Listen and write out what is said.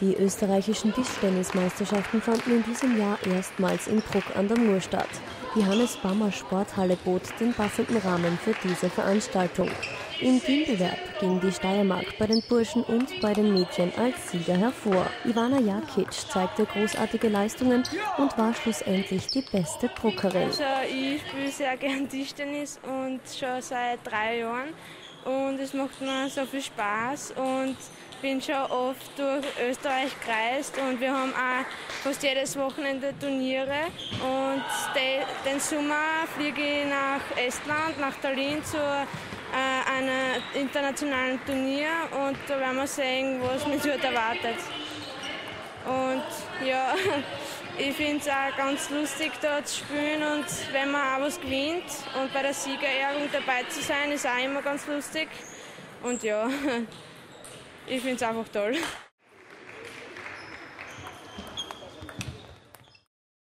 Die österreichischen Tischtennismeisterschaften fanden in diesem Jahr erstmals in Bruck an der Mur statt. Die Hannes Bammer Sporthalle bot den passenden Rahmen für diese Veranstaltung. Im Teambewerb ging die Steiermark bei den Burschen und bei den Mädchen als Sieger hervor. Ivana Jakic zeigte großartige Leistungen und war schlussendlich die beste Bruckerin. Also ich spiele sehr gern Tischtennis und schon seit drei Jahren und es macht mir so viel Spaß und bin schon oft durch Österreich gereist und wir haben auch fast jedes Wochenende Turniere und den Sommer fliege ich nach Estland, nach Tallinn zu äh, einem internationalen Turnier und da werden wir sehen, was mich dort erwartet. Und ja, ich finde es auch ganz lustig, da zu spielen und wenn man auch was gewinnt und bei der Siegerehrung dabei zu sein, ist auch immer ganz lustig. Und ja, ich finde es einfach toll.